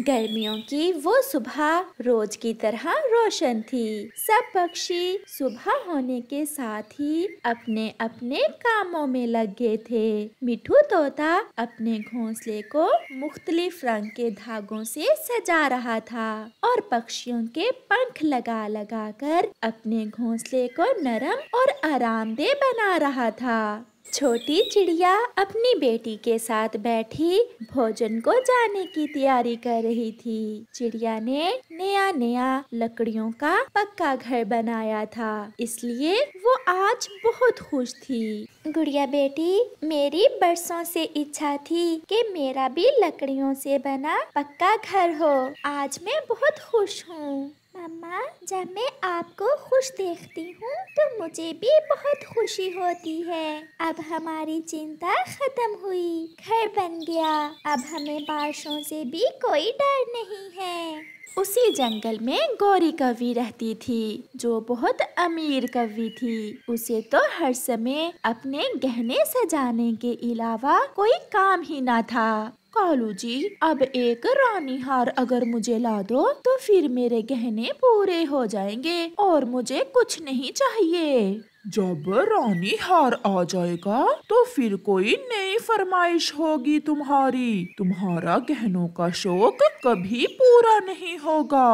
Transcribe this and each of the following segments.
गर्मियों की वो सुबह रोज की तरह रोशन थी। सब पक्षी सुबह होने के साथ ही अपने अपने कामों में लग गए थे। मिठू तोता अपने घोंसले को मुख्तलिफ़ रंग के धागों से सजा रहा था और पक्षियों के पंख लगा लगा कर अपने घोंसले को नरम और आरामदेह बना रहा था। छोटी चिड़िया अपनी बेटी के साथ बैठी भोजन को जाने की तैयारी कर रही थी। चिड़िया ने नया नया लकड़ियों का पक्का घर बनाया था, इसलिए वो आज बहुत खुश थी। गुड़िया बेटी, मेरी बरसों से इच्छा थी कि मेरा भी लकड़ियों से बना पक्का घर हो। आज मैं बहुत खुश हूँ। मम्मा जब मैं आपको खुश देखती हूँ तो मुझे भी बहुत खुशी होती है। अब हमारी चिंता खत्म हुई, घर बन गया। अब हमें बारिशों से भी कोई डर नहीं है। उसी जंगल में गौरी कवि रहती थी, जो बहुत अमीर कवि थी। उसे तो हर समय अपने गहने सजाने के अलावा कोई काम ही ना था। कालू जी अब एक रानी हार अगर मुझे ला दो तो फिर मेरे गहने पूरे हो जाएँगे और मुझे कुछ नहीं चाहिए। जब रानी हार आ जाएगा तो फिर कोई नई फरमाइश होगी तुम्हारी। तुम्हारा गहनों का शौक कभी पूरा नहीं होगा।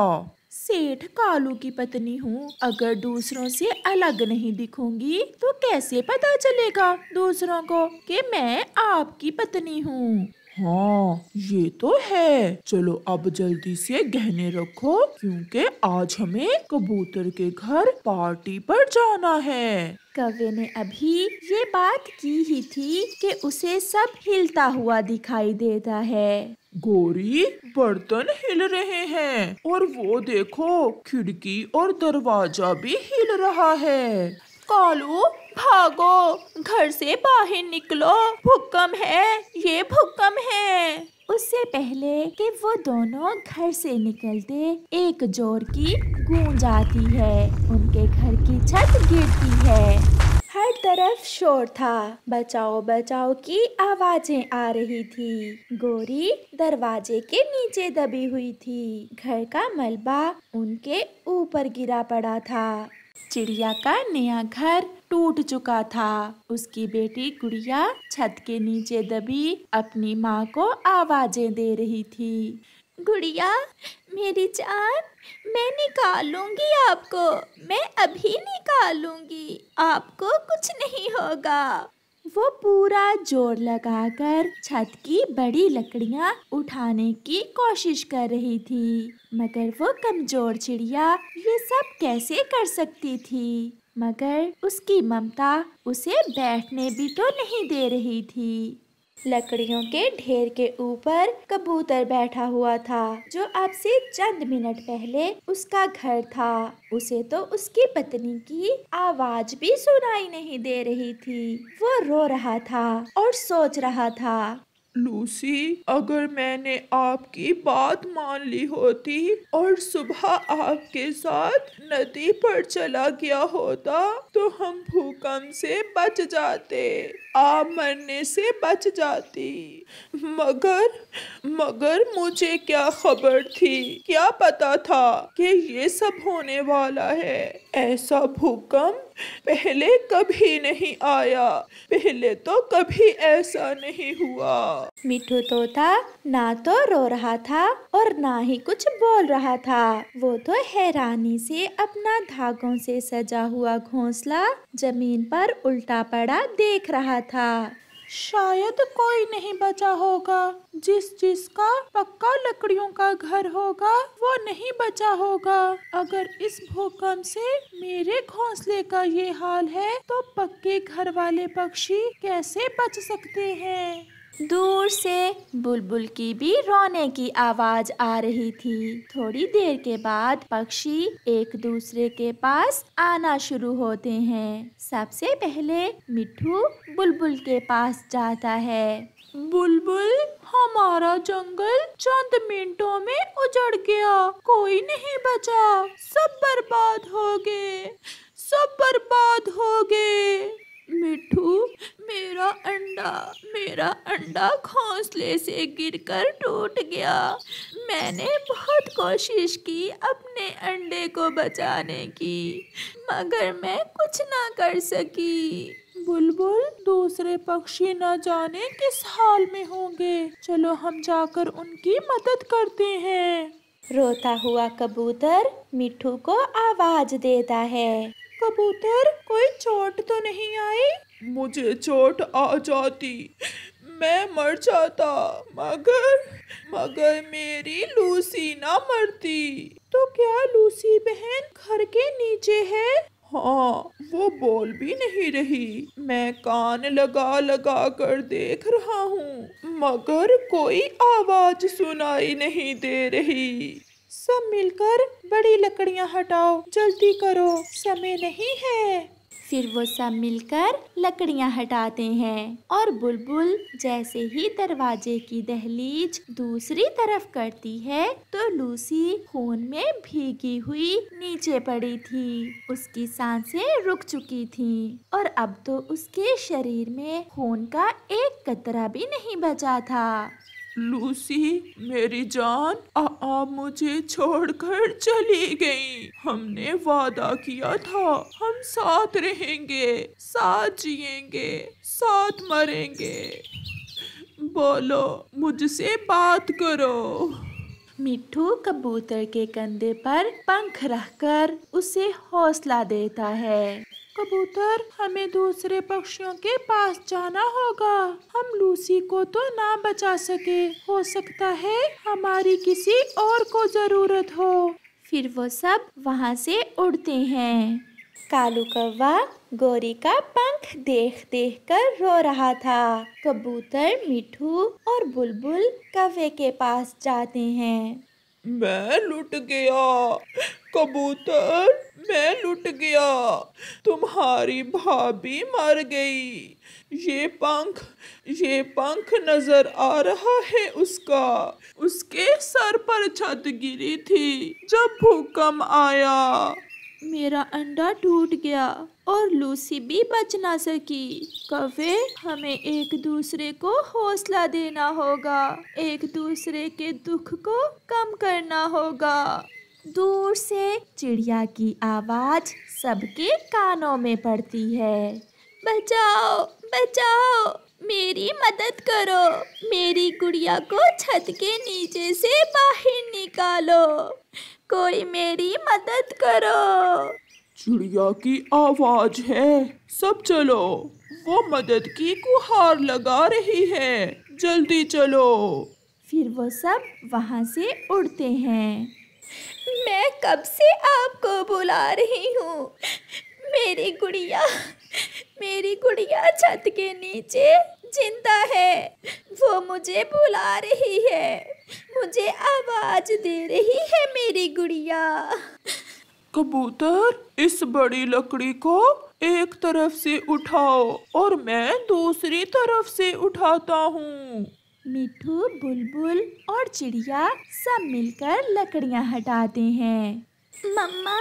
सेठ कालू की पत्नी हूँ अगर दूसरों से अलग नहीं दिखूँगी तो कैसे पता चलेगा दूसरों को कि मैं आपकी पत्नी हूँ? हाँ। ये तो है। चलो अब जल्दी से गहने रखो क्योंकि आज हमें कबूतर के घर पार्टी पर जाना है। कव्य ने अभी ये बात की ही थी कि उसे सब हिलता हुआ दिखाई देता है। गोरी बर्तन हिल रहे हैं और वो देखो खिड़की और दरवाज़ा भी हिल रहा है। कालू, भागो, घर से बाहर निकलो। भूकम है, ये भूकम है। उससे पहले कि वो दोनों घर से निकलते, एक ज़ोर की गूंज आती है। उनके घर की छत गिरती है। हर तरफ़ शोर था। बचाओ बचाओ की आवाज़ें आ रही थी। गोरी दरवाजे के नीचे दबी हुई थी। घर का मलबा उनके ऊपर गिरा पड़ा था। चिड़िया का नया घर टूट चुका था। उसकी बेटी गुड़िया छत के नीचे दबी अपनी माँ को आवाज़ें दे रही थी। गुड़िया, मेरी जान, मैं निकालूँगी आपको। मैं अभी निकालूँगी। आपको कुछ नहीं होगा। वो पूरा ज़ोर लगाकर छत की बड़ी लकड़ियाँ उठाने की कोशिश कर रही थी, मगर वो कमज़ोर चिड़िया ये सब कैसे कर सकती थी? मगर उसकी ममता उसे बैठने भी तो नहीं दे रही थी। लकड़ियों के ढेर के ऊपर कबूतर बैठा हुआ था, जो अब से चंद मिनट पहले उसका घर था। उसे तो उसकी पत्नी की आवाज़ भी सुनाई नहीं दे रही थी। वो रो रहा था और सोच रहा था लूसी, अगर मैंने आपकी बात मान ली होती और सुबह आपके साथ नदी पर चला गया होता तो हम भूकंप से बच जाते, आप मरने से बच जाती। मगर मगर मुझे क्या खबर थी? क्या पता था कि ये सब होने वाला है। ऐसा भूकंप पहले कभी नहीं आया, पहले तो कभी ऐसा नहीं हुआ। मिठू तो था, ना तो रो रहा था और ना ही कुछ बोल रहा था। वो तो हैरानी से अपना धागों से सजा हुआ घोंसला ज़मीन पर उल्टा पड़ा देख रहा था। शायद कोई नहीं बचा होगा। जिस जिसका पक्का लकड़ियों का घर होगा, वो नहीं बचा होगा। अगर इस भूकंप से मेरे घोंसले का ये हाल है तो पक्के घर वाले पक्षी कैसे बच सकते हैं? दूर से बुलबुल की भी रोने की आवाज़ आ रही थी। थोड़ी देर के बाद पक्षी एक दूसरे के पास आना शुरू होते हैं। सबसे पहले मिठू बुलबुल के पास जाता है। बुलबुल, हमारा जंगल चंद मिनटों में उजड़ गया। कोई नहीं बचा। सब बर्बाद हो गए। सब बर्बाद हो गए। मिठू, मेरा अंडा मेरा अंडा घोंसले से गिरकर टूट गया। मैंने बहुत कोशिश की अपने अंडे को बचाने की, मगर मैं कुछ ना कर सकी। बुलबुल, दूसरे पक्षी न जाने किस हाल में होंगे। चलो हम जाकर उनकी मदद करते हैं। रोता हुआ कबूतर मिठू को आवाज़ देता है। कबूतर कोई चोट तो नहीं आई? मुझे चोट आ जाती। मैं मर जाता मगर मगर मेरी लूसी ना मरती। तो क्या लूसी बहन घर के नीचे है? हाँ वो बोल भी नहीं रही। मैं कान लगा लगा कर देख रहा हूँ मगर कोई आवाज़ सुनाई नहीं दे रही। सब मिलकर बड़ी लकड़ियाँ हटाओ, जल्दी करो, समय नहीं है। फिर वो सब मिलकर लकड़ियाँ हटाते हैं और बुलबुल जैसे ही दरवाजे की दहलीज दूसरी तरफ़ करती है तो लूसी खून में भीगी हुई नीचे पड़ी थी। उसकी साँसें रुक चुकी थी और अब तो उसके शरीर में खून का एक कतरा भी नहीं बचा था। लूसी, मेरी जान आप मुझे छोड़कर चली गई। हमने वादा किया था, हम साथ रहेंगे, साथ जिएँगे, साथ मरेंगे। बोलो, मुझसे बात करो। मिट्टू कबूतर के कंधे पर पंख रखकर उसे हौसला देता है। कबूतर हमें दूसरे पक्षियों के पास जाना होगा। हम लूसी को तो ना बचा सके। हो सकता है हमारी किसी और को ज़रूरत हो। फिर वो सब वहाँ से उड़ते हैं। कालू कौवा गोरी का पंख देख देख कर रो रहा था। कबूतर मिठू और बुलबुल कौवे के पास जाते हैं। मैं लुट गया। कबूतर मैं लुट गया। तुम्हारी भाभी मर गई। ये पंख ये पंख नज़र आ रहा है उसका। उसके सर पर छत गिरी थी। जब भूकंप आया, मेरा अंडा टूट गया और लूसी भी बच ना सकी। कवे हमें एक दूसरे को हौसला देना होगा, एक दूसरे के दुख को कम करना होगा। दूर से चिड़िया की आवाज़ सबके कानों में पड़ती है। बचाओ बचाओ मेरी मदद करो मेरी गुड़िया को छत के नीचे से बाहर निकालो कोई मेरी मदद करो। चिड़िया की आवाज़ है सब चलो वो मदद की गुहार लगा रही है जल्दी चलो। फिर वो सब वहाँ से उड़ते हैं। मैं कब से आपको बुला रही हूँ? मेरी गुड़िया मेरी गुड़िया छत के नीचे ज़िंदा है। वो मुझे बुला रही है। मुझे आवाज़ दे रही है मेरी गुड़िया। कबूतर, इस बड़ी लकड़ी को एक तरफ़ से उठाओ और मैं दूसरी तरफ़ से उठाता हूँ। मिठू, बुलबुल और चिड़िया सब मिलकर लकड़ियाँ हटाते हैं। मम्मा,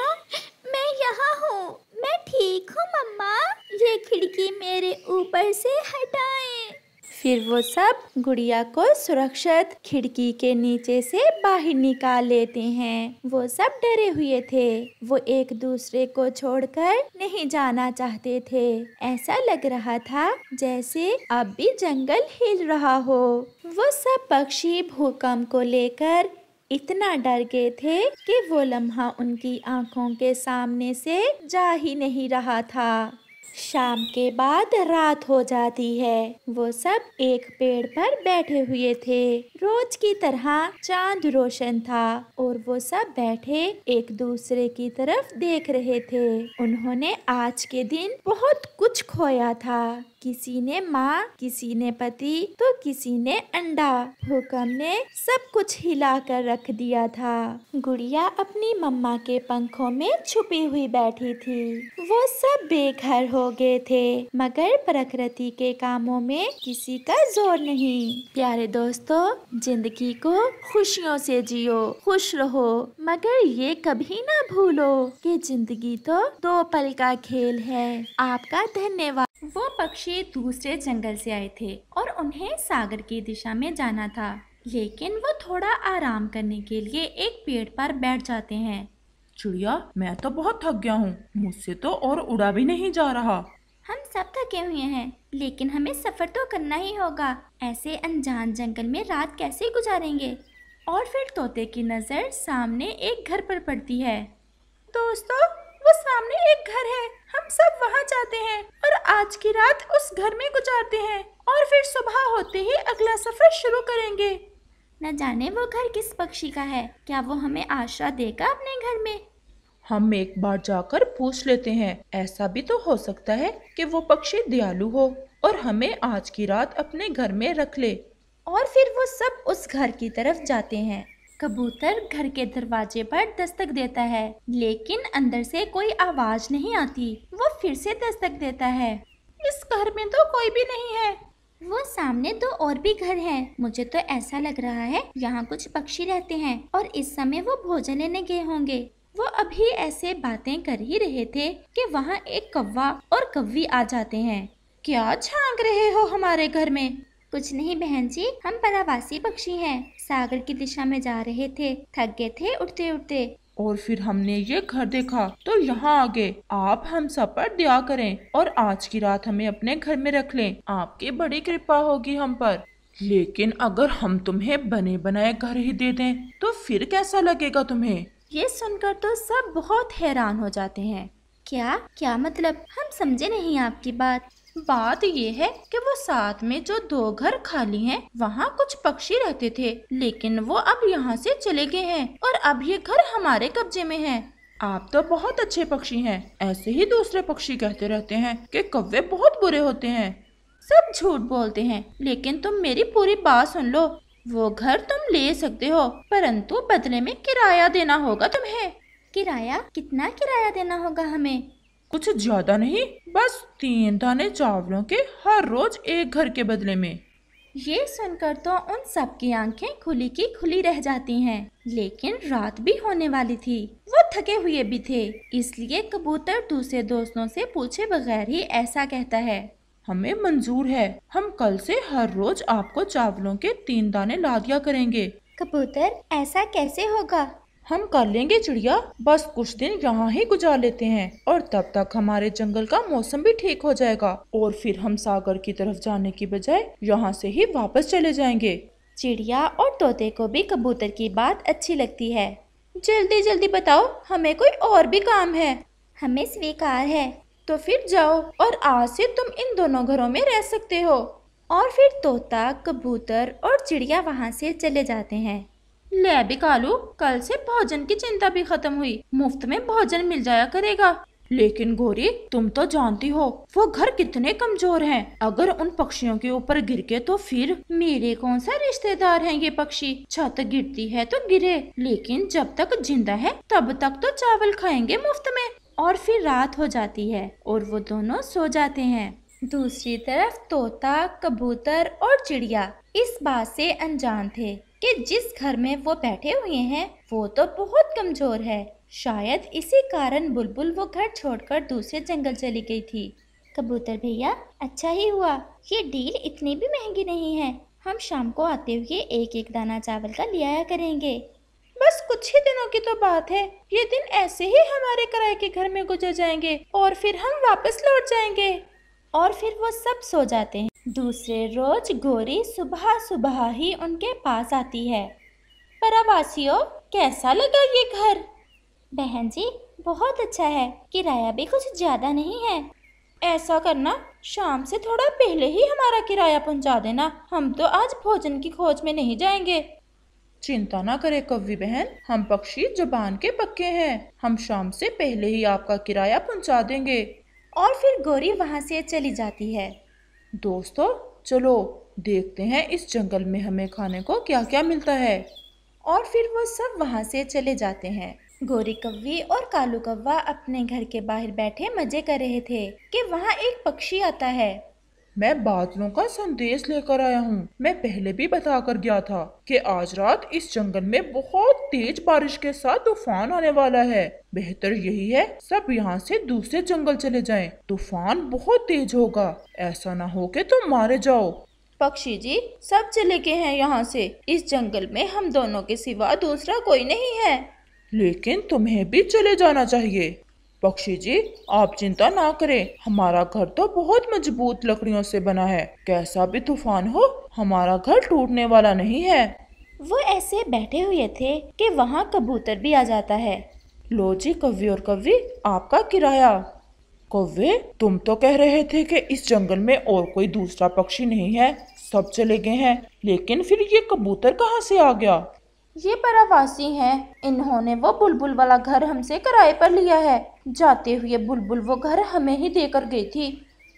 मैं यहाँ हूँ। मैं ठीक हूँ, मम्मा। ये खिड़की मेरे ऊपर से हटाएँ। फिर वो सब गुड़िया को सुरक्षित खिड़की के नीचे से बाहर निकाल लेते हैं। वो सब डरे हुए थे। वो एक दूसरे को छोड़कर नहीं जाना चाहते थे। ऐसा लग रहा था जैसे अब भी जंगल हिल रहा हो। वो सब पक्षी भूकंप को लेकर इतना डर गए थे कि वो लम्हा उनकी आँखों के सामने से जा ही नहीं रहा था। शाम के बाद रात हो जाती है। वो सब एक पेड़ पर बैठे हुए थे। रोज की तरह चाँद रोशन था और वो सब बैठे एक दूसरे की तरफ़ देख रहे थे। उन्होंने आज के दिन बहुत कुछ खोया था। किसी ने माँ, किसी ने पति तो किसी ने अंडा। भूकंप ने सब कुछ हिला कर रख दिया था। गुड़िया अपनी मम्मा के पंखों में छुपी हुई बैठी थी। वो सब बेघर हो गए थे, मगर प्रकृति के कामों में किसी का ज़ोर नहीं। प्यारे दोस्तों, ज़िंदगी को खुशियों से जियो, खुश रहो, मगर ये कभी ना भूलो कि ज़िंदगी तो दो पल का खेल है। आपका धन्यवाद। वो पक्षी दूसरे जंगल से आए थे और उन्हें सागर की दिशा में जाना था। लेकिन वो थोड़ा आराम करने के लिए एक पेड़ पर बैठ जाते हैं। चिड़िया मैं तो बहुत थक गया हूँ। मुझसे तो और उड़ा भी नहीं जा रहा। हम सब थके हुए हैं लेकिन हमें सफ़र तो करना ही होगा। ऐसे अनजान जंगल में रात कैसे गुजारेंगे? और फिर तोते की नज़र सामने एक घर पर पड़ती है। दोस्तों वो सामने एक घर है। हम सब वहाँ जाते हैं और आज की रात उस घर में गुजारते हैं और फिर सुबह होते ही अगला सफ़र शुरू करेंगे। न जाने वो घर किस पक्षी का है। क्या वो हमें आशा देगा अपने घर में? हम एक बार जाकर पूछ लेते हैं। ऐसा भी तो हो सकता है कि वो पक्षी दयालु हो और हमें आज की रात अपने घर में रख ले। और फिर वो सब उस घर की तरफ़ जाते हैं। कबूतर घर के दरवाजे पर दस्तक देता है, लेकिन अंदर से कोई आवाज़ नहीं आती। वो फिर से दस्तक देता है। इस घर में तो कोई भी नहीं है। वो सामने दो और भी घर हैं। मुझे तो ऐसा लग रहा है यहाँ कुछ पक्षी रहते हैं और इस समय वो भोजन लेने गए होंगे। वो अभी ऐसे बातें कर ही रहे थे कि वहाँ एक कौवा और कव्वी आ जाते हैं। क्या झाँक रहे हो हमारे घर में? कुछ नहीं बहन जी, हम परावासी पक्षी हैं। सागर की दिशा में जा रहे थे। थक गए थे उठते उठते और फिर हमने ये घर देखा तो यहाँ आ गए आप हम सब पर दया करें और आज की रात हमें अपने घर में रख लें। आपकी बड़ी कृपा होगी हम पर। लेकिन अगर हम तुम्हें बने बनाए घर ही दे दें तो फिर कैसा लगेगा तुम्हें? ये सुनकर तो सब बहुत हैरान हो जाते हैं। क्या? क्या मतलब? हम समझे नहीं आपकी बात। बात ये है कि वो साथ में जो दो घर खाली हैं, वहाँ कुछ पक्षी रहते थे लेकिन वो अब यहाँ से चले गए हैं और अब ये घर हमारे कब्जे में है। आप तो बहुत अच्छे पक्षी हैं ऐसे ही दूसरे पक्षी कहते रहते हैं कि कौवे बहुत बुरे होते हैं। सब झूठ बोलते हैं लेकिन तुम मेरी पूरी बात सुन लो। वो घर तुम ले सकते हो परंतु बदले में किराया देना होगा तुम्हें। किराया? कितना किराया देना होगा हमें? कुछ ज़्यादा नहीं बस तीन दाने चावलों के हर रोज एक घर के बदले में। ये सुनकर तो उन सब की आँखें खुली की खुली रह जाती हैं। लेकिन रात भी होने वाली थी। वो थके हुए भी थे इसलिए कबूतर दूसरे दोस्तों से पूछे बगैर ही ऐसा कहता है हमें मंजूर है हम कल से हर रोज आपको चावलों के तीन दाने ला दिया करेंगे। कबूतर ऐसा कैसे होगा? हम कर लेंगे चिड़िया। बस कुछ दिन यहाँ ही गुजार लेते हैं और तब तक हमारे जंगल का मौसम भी ठीक हो जाएगा। और फिर हम सागर की तरफ़ जाने की बजाय यहाँ से ही वापस चले जाएँगे। चिड़िया और तोते को भी कबूतर की बात अच्छी लगती है। जल्दी जल्दी बताओ, हमें कोई और भी काम है? हमें स्वीकार है। तो फिर जाओ और आज से तुम इन दोनों घरों में रह सकते हो। और फिर तोता, कबूतर और चिड़िया वहाँ से चले जाते हैं। ले भी कालू, कल से भोजन की चिंता भी खत्म हुई। मुफ़्त में भोजन मिल जाया करेगा। लेकिन गोरी, तुम तो जानती हो, वो घर कितने कमज़ोर हैं। अगर उन पक्षियों के ऊपर गिर के तो फिर मेरे कौन सा रिश्तेदार हैं ये पक्षी? छत गिरती है तो गिरे, लेकिन जब तक ज़िंदा है, तब तक तो चावल खाएँगे मुफ़्त में। और फिर रात हो जाती है, और वो दोनों सो जाते हैं। दूसरी तरफ़ तोता, कबूतर और चिड़िया, इस बात से अनजान थे। कि जिस घर में वो बैठे हुए हैं, वो तो बहुत कमज़ोर है। शायद इसी कारण बुलबुल वो घर छोड़कर दूसरे जंगल चली गई थी। कबूतर भैया अच्छा ही हुआ। ये डील इतनी भी महँगी नहीं है। हम शाम को आते हुए एक एक दाना चावल का लिया करेंगे। बस कुछ ही दिनों की तो बात है। ये दिन ऐसे ही हमारे किराए के घर में गुजर जाएँगे और फिर हम वापस लौट जाएँगे। और फिर वो सब सो जाते हैं। दूसरे रोज गोरी सुबह सुबह ही उनके पास आती है। परावासियों कैसा लगा ये घर? बहन जी बहुत अच्छा है। किराया भी कुछ ज़्यादा नहीं है। ऐसा करना शाम से थोड़ा पहले ही हमारा किराया पहुँचा देना। हम तो आज भोजन की खोज में नहीं जाएँगे। चिंता ना करे कव्वी बहन हम पक्षी जबान के पक्के हैं। हम शाम से पहले ही आपका किराया पहुँचा देंगे। और फिर गोरी वहाँ से चली जाती है। दोस्तों, चलो देखते हैं इस जंगल में हमें खाने को क्या क्या मिलता है। और फिर वो सब वहाँ से चले जाते हैं। गोरी कव्वी और कालू कव्वा अपने घर के बाहर बैठे मज़े कर रहे थे कि वहाँ एक पक्षी आता है। मैं बादलों का संदेश लेकर आया हूँ। मैं पहले भी बता कर गया था कि आज रात इस जंगल में बहुत तेज बारिश के साथ तूफ़ान आने वाला है। बेहतर यही है सब यहाँ से दूसरे जंगल चले जाएँ। तूफ़ान बहुत तेज होगा। ऐसा ना हो कि तुम मारे जाओ। पक्षी जी सब चले गए हैं यहाँ से। इस जंगल में हम दोनों के सिवा दूसरा कोई नहीं है। लेकिन तुम्हें भी चले जाना चाहिए। पक्षी जी आप चिंता ना करें। हमारा घर तो बहुत मज़बूत लकड़ियों से बना है। कैसा भी तूफ़ान हो हमारा घर टूटने वाला नहीं है। वो ऐसे बैठे हुए थे कि वहाँ कबूतर भी आ जाता है। लो जी कव्वी और कव्वी आपका किराया। कव्वे तुम तो कह रहे थे कि इस जंगल में और कोई दूसरा पक्षी नहीं है। सब चले गए हैं लेकिन फिर ये कबूतर कहाँ से आ गया? ये परावासी हैं। इन्होंने वो बुलबुल वाला घर हमसे किराए पर लिया है। जाते हुए बुलबुल वो घर हमें ही देकर गई थी।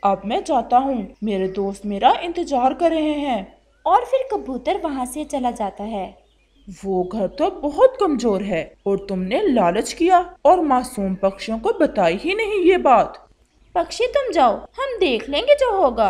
अब मैं जाता हूँ। मेरे दोस्त मेरा इंतज़ार कर रहे हैं। और फिर कबूतर वहाँ से चला जाता है। वो घर तो बहुत कमज़ोर है और तुमने लालच किया और मासूम पक्षियों को बताई ही नहीं ये बात। पक्षी तुम जाओ हम देख लेंगे जो होगा।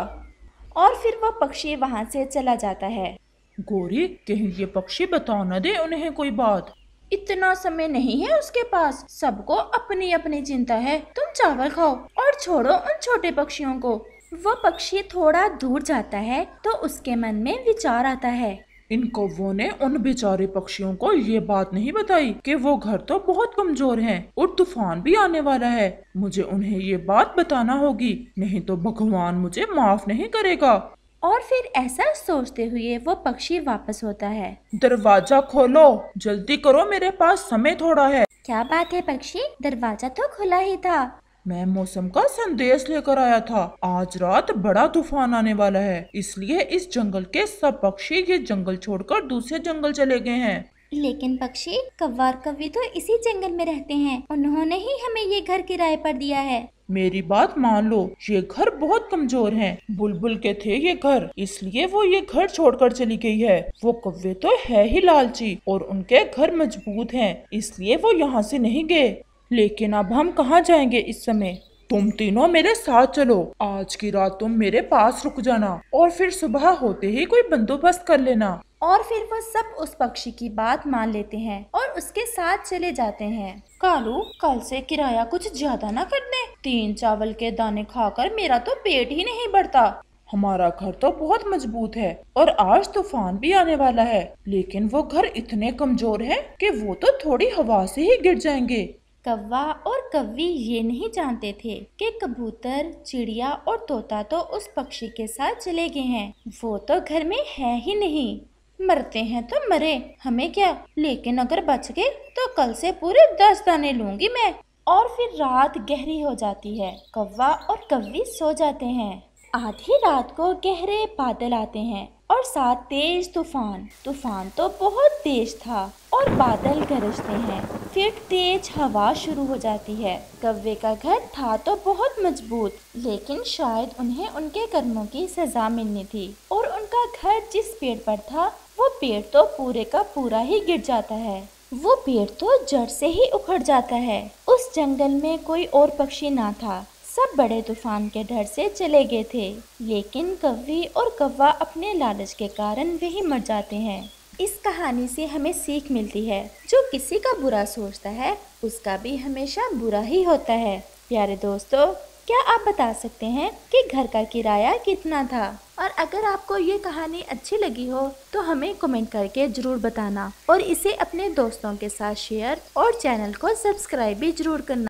और फिर वह पक्षी वहाँ से चला जाता है। गोरी कहीं ये पक्षी बता न दे उन्हें कोई बात। इतना समय नहीं है उसके पास। सबको अपनी अपनी चिंता है। तुम चावल खाओ और छोड़ो उन छोटे पक्षियों को। वो पक्षी थोड़ा दूर जाता है तो उसके मन में विचार आता है। इन कौवों ने उन बेचारे पक्षियों को ये बात नहीं बताई कि वो घर तो बहुत कमज़ोर हैं और तूफ़ान भी आने वाला है। मुझे उन्हें ये बात बताना होगी, नहीं तो भगवान मुझे माफ़ नहीं करेगा। और फिर ऐसा सोचते हुए वो पक्षी वापस होता है। दरवाज़ा खोलो। जल्दी करो मेरे पास समय थोड़ा है। क्या बात है पक्षी? दरवाज़ा तो खुला ही था। मैं मौसम का संदेश लेकर आया था। आज रात बड़ा तूफ़ान आने वाला है। इसलिए इस जंगल के सब पक्षी ये जंगल छोड़कर दूसरे जंगल चले गए हैं। लेकिन पक्षी कव्वार कव्वी तो इसी जंगल में रहते हैं। उन्होंने ही हमें ये घर किराए पर दिया है। मेरी बात मान लो, ये घर बहुत कमज़ोर है। बुलबुल के थे ये घर, इसलिए वो ये घर छोड़कर चली गई है। वो कव्वे तो है ही लालची और उनके घर मज़बूत हैं, इसलिए वो यहाँ से नहीं गए। लेकिन अब हम कहाँ जाएँगे इस समय? तुम तीनों मेरे साथ चलो। आज की रात तुम मेरे पास रुक जाना और फिर सुबह होते ही कोई बंदोबस्त कर लेना। और फिर वो सब उस पक्षी की बात मान लेते हैं और उसके साथ चले जाते हैं। कालू कल से किराया कुछ ज़्यादा ना कर दे तीन चावल के दाने खाकर मेरा तो पेट ही नहीं बढ़ता हमारा घर तो बहुत मज़बूत है और आज तूफ़ान भी आने वाला है। लेकिन वो घर इतने कमज़ोर है कि वो तो थोड़ी हवा से ही गिर जाएँगे। कौवा और कव्वी ये नहीं जानते थे कि कबूतर चिड़िया और तोता तो उस पक्षी के साथ चले गए हैं। वो तो घर में है ही नहीं। मरते हैं तो मरे, हमें क्या? लेकिन अगर बच गए तो कल से पूरे दस दाने लूँगी मैं। और फिर रात गहरी हो जाती है, कौवा और कव्वी सो जाते हैं। आधी रात को गहरे बादल आते हैं और साथ तेज तूफ़ान। तूफ़ान तो बहुत तेज था और बादल गरजते हैं। फिर तेज हवा शुरू हो जाती है। कव्वे का घर था तो बहुत मज़बूत, लेकिन शायद उन्हें उनके कर्मों की सजा मिलनी थी। और उनका घर जिस पेड़ पर था वो पेड़ तो पूरे का पूरा ही गिर जाता है। वो पेड़ तो जड़ से ही उखड़ जाता है। उस जंगल में कोई और पक्षी ना था। सब बड़े तूफ़ान के डर से चले गए थे। लेकिन कव्वी और कव्वा अपने लालच के कारण वही मर जाते हैं। इस कहानी से हमें सीख मिलती है, जो किसी का बुरा सोचता है, उसका भी हमेशा बुरा ही होता है। प्यारे दोस्तों क्या आप बता सकते हैं कि घर का किराया कितना था? और अगर आपको ये कहानी अच्छी लगी हो तो हमें कमेंट करके ज़रूर बताना। और इसे अपने दोस्तों के साथ शेयर और चैनल को सब्सक्राइब भी ज़रूर करना।